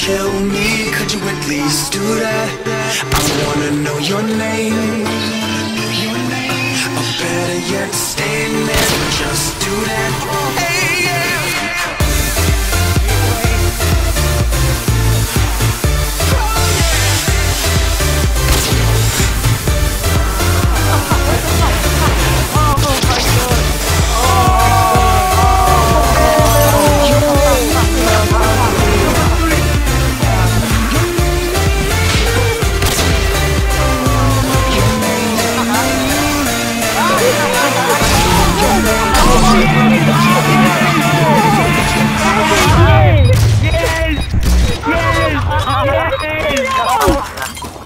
kill me? Could you at least do that? I wanna know your name. Or better yet, stay there. Just do that. Yes! Yes! Yes!